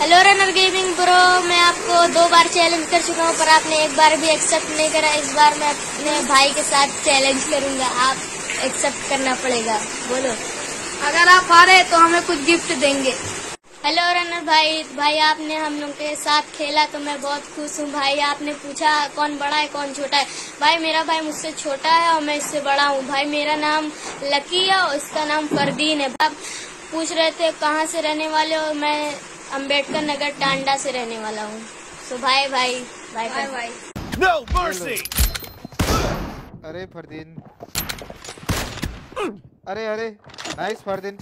Hello runner gaming bro मैं आपको दो बार चैलेंज कर चुका हूँ पर आपने एक बार भी एक्सेप्ट नहीं करा। इस बार मैं अपने भाई के साथ चैलेंज करूँगा। आप एक्सेप्ट करना पड़ेगा। बोलो। अगर आप हारे तो हमें कुछ गिफ्ट देंगे। हेलो रनर भाई। भाई आपने हम लोग के साथ खेला तो मैं बहुत खुश हूँ। भाई आपने पूछा कौन बड़ा है कौन छोटा है। भाई मेरा भाई मुझसे छोटा है और मैं इससे बड़ा हूँ। भाई मेरा नाम लकी है और इसका नाम फरदीन है। आप पूछ रहे थे कहाँ से रहने वाले हो? मैं अंबेडकर नगर टांडा से रहने वाला हूँ। सो भाई भाई भाई बाय भाई बाय No mercy! अरे फरदीन। अरे अरे नाइस फरदीन।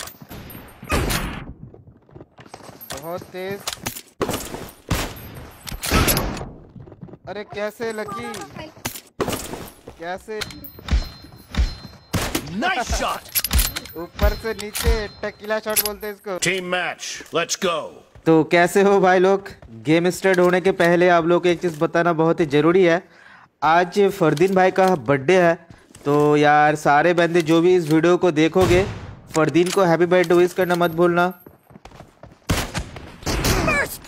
बहुत तेज। अरे कैसे लकी? कैसे? Nice shot! ऊपर से नीचे टकीला शॉट बोलते हैं इसको। Team match, let's go! तो कैसे हो भाई लोग? गेम स्टार्ट होने के पहले आप लोग को एक चीज़ बताना बहुत ही ज़रूरी है। आज फरदीन भाई का बर्थडे है तो यार सारे बंदे जो भी इस वीडियो को देखोगे फरदीन को हैप्पी बर्थडे विश करना मत भूलना।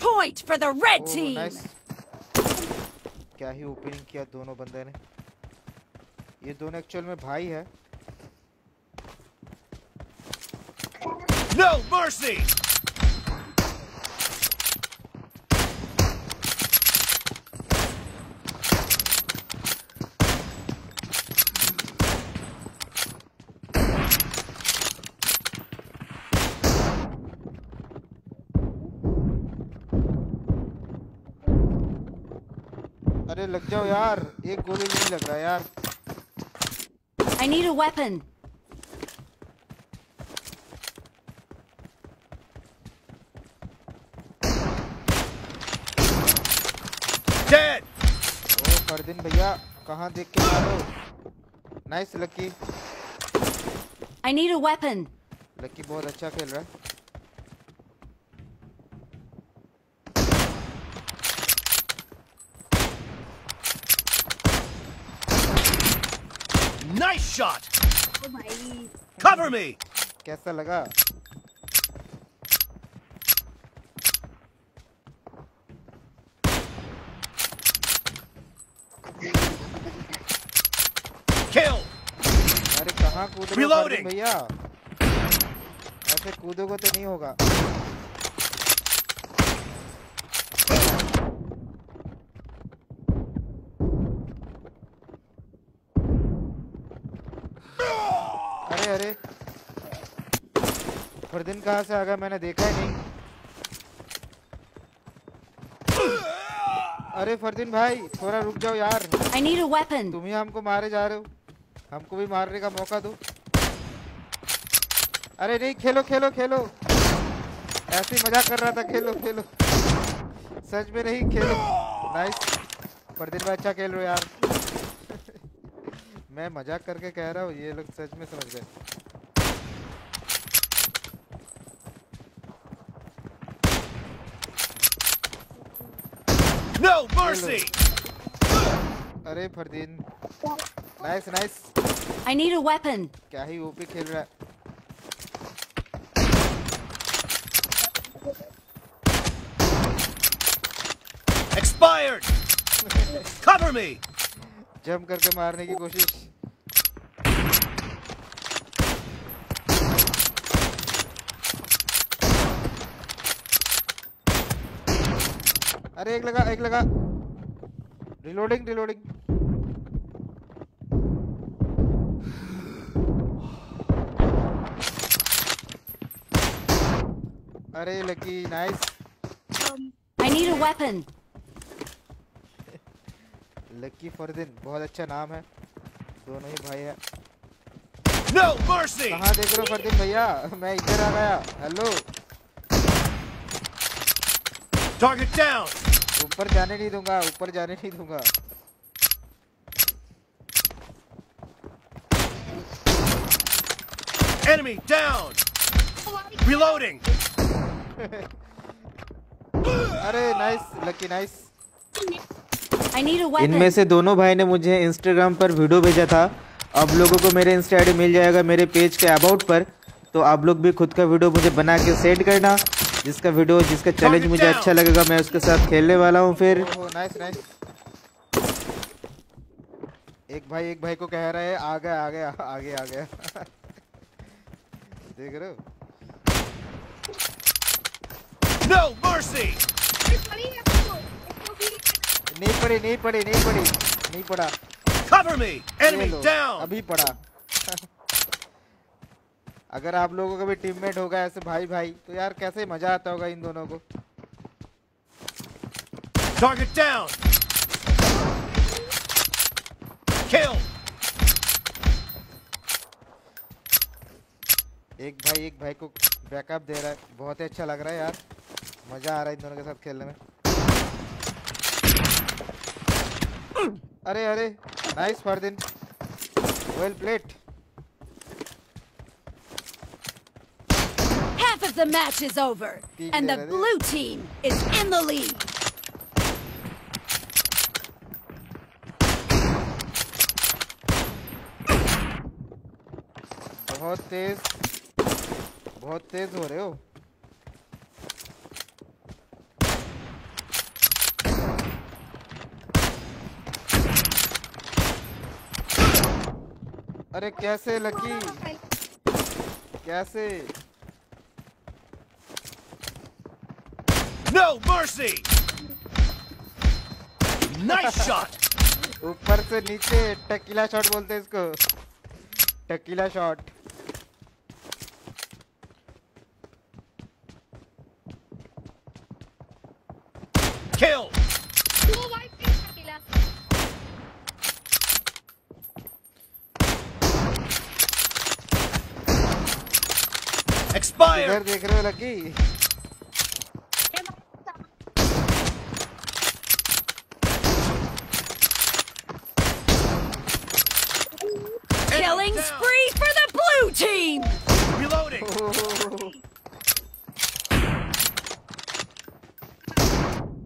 Point for the red oh, team. Nice क्या ही ओपनिंग किया दोनों बंदे ने। ये दोनों एक्चुअल में भाई है। No mercy! अरे लग जाओ यार एक गोली नहीं लग रहा यार I need a weapon. Dead! ओ फरदीन भैया कहाँ देख के मारो nice Lucky I need a weapon. Lucky बहुत अच्छा खेल रहा है Nice shot! ओ भाई Cover me! कैसा लगा Kill! अरे कहाँ कूद रहे हो Reloading. फरदीन भैया ऐसे कूदोगे तो नहीं होगा अरे अरे। फरदीन कहाँ से आ गया? मैंने देखा ही नहीं। अरे फरदीन भाई थोड़ा रुक जाओ यार। I need a weapon. तुम ही हमको मारे जा रहे हो। हमको भी मारने का मौका दो। अरे नहीं खेलो खेलो खेलो। ऐसे मज़ाक कर रहा था खेलो खेलो। सच में नहीं खेलो। नाइस परदीन भाई अच्छा खेल रहे हो यार। मैं मज़ाक करके कह रहा हूँ ये लोग सच में समझ गए No mercy! अरे Fardeen nice nice I need a weapon. क्या ही ओपी खेल रहा है Expired! Cover me! जम करके मारने की कोशिश अरे एक लगा एक लगा। रिलोडिंग रिलोडिंग अरे Lucky nice I need a weapon. Lucky Fardeen बहुत अच्छा नाम है। दोनों ही भाई है। No mercy! कहाँ देख रहे हो फरदीन भैया? मैं इधर आ गया। Hello Target down! ऊपर जाने नहीं दूँगा ऊपर जाने नहीं दूँगा Enemy down! Reloading! अरे nice Lucky nice I need a weapon. इनमें से दोनों भाई ने मुझे इंस्टाग्राम पर वीडियो भेजा था अब लोगों को मेरे इंस्टा आईडी मिल जाएगा मेरे पेज के अबाउट पर तो आप लोग भी खुद का वीडियो मुझे बना के सेंड करना जिसका वीडियो जिसका चैलेंज मुझे अच्छा लगेगा मैं उसके साथ खेलने वाला हूँ फिर। नाइस नाइस एक भाई एक भाई को कह रहा है आ गया आ गया आगे आ गया। देख रहे हो? No mercy! नहीं पड़ी नहीं पड़ी नहीं पड़ी नहीं पड़ा! ये Enemy लो, down! अभी पड़ा। अगर आप लोगों का भी टीममेट होगा ऐसे भाई भाई तो यार कैसे मज़ा आता होगा इन दोनों को? Target down! Kill! एक भाई एक भाई को बैकअप दे रहा है। बहुत ही अच्छा लग रहा है यार। मज़ा आ रहा है इन दोनों के साथ खेलने में। अरे अरे nice Fardeen well played Half of the match is over, Peek and the there, blue team is in the lead. बहुत तेज बहुत तेज हो रहे हो अरे कैसे लकी कैसे No mercy! Nice shot! ऊपर से नीचे टकीला शॉट बोलते हैं इसको टकीला शॉट Kill! इधर Expired! देख रहे हो Lucky Killing down. spree for the blue team! Reloading!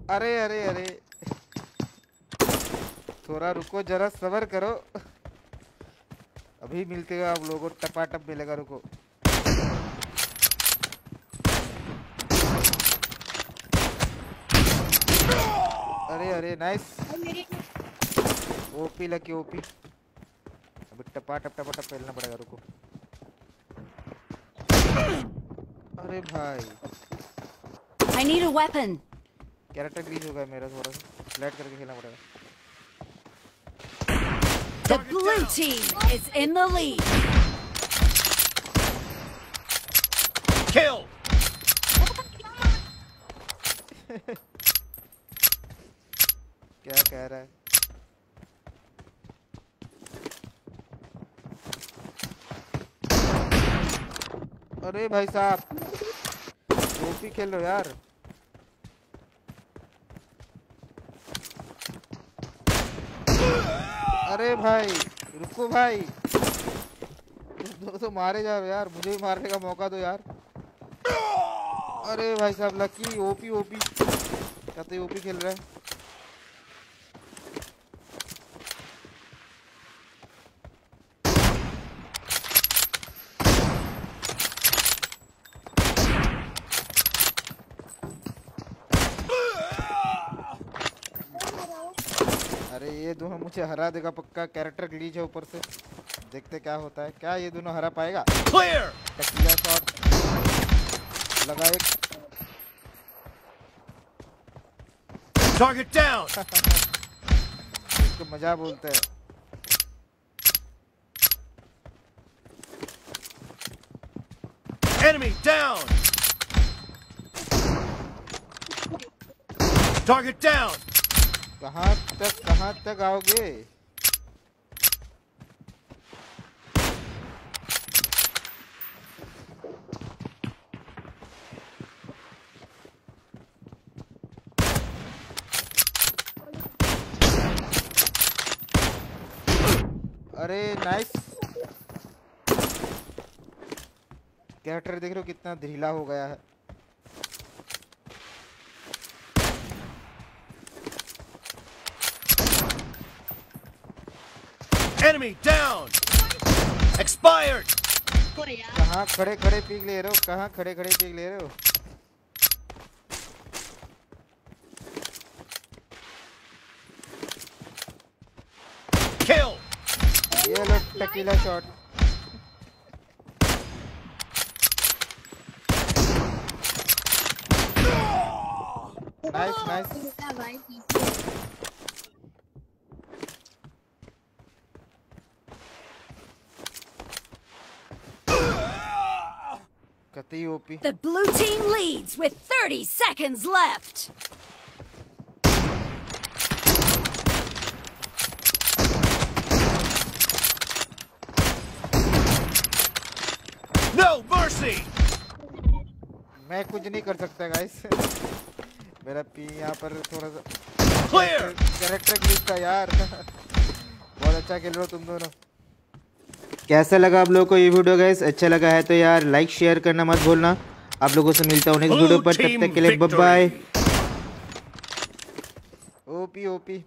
अरे अरे अरे। थोड़ा रुको, जरा सबर करो। अभी मिलते हैं आप लोगों को, टपाटप मिलेगा, रुको। अरे अरे नाइस ओपी लकी ओपी अभी टपाटप टपाटप फैलना पड़ेगा, रुको। अरे भाई। I need a weapon. Character Greaves हो गया मेरा थोड़ा सा फ्लैट करके खेलना पड़ेगा The blue team is in the lead. Kill! क्या कह रहा है अरे भाई साहब टोपी खेल रहे हो यार अरे भाई, रुको भाई। दोनों तो मारे जा रहे यार, मुझे भी मारने का मौका दो यार। अरे भाई साहब लकी ओपी ओपी कहते ओपी खेल रहा है अरे ये दोनों मुझे हरा देगा पक्का कैरेक्टर ग्लीच है ऊपर से देखते क्या होता है क्या ये दोनों हरा पाएगा! टकिया शॉट लगा एक Target down! इसको मज़ा बोलते हैं Enemy down! Target down! कहाँ तक कहाँ तक आओगे? अरे नाइस कैरेक्टर देख रहे हो कितना ढीला हो गया है। Enemy down. Expired. कहाँ खड़े खड़े पीक ले रहे हो कहाँ खड़े खड़े पीक ले रहे हो Kill. ये लो टकीला शॉट नाइस नाइस कतई OP The blue team leads with 30 seconds left. No mercy! मैं कुछ नहीं कर सकता गाइस मेरा पी यहाँ पर थोड़ा सा Clear! कैरेक्टर ग्लिच था यार बहुत अच्छा खेल रहे हो तुम दोनों कैसा लगा आप लोगों को ये वीडियो गैस अच्छा लगा है तो यार लाइक शेयर करना मत भूलना। आप लोगों से मिलता हूँ नेक्स्ट वीडियो पर तब तक के लिए बाय. OP OP.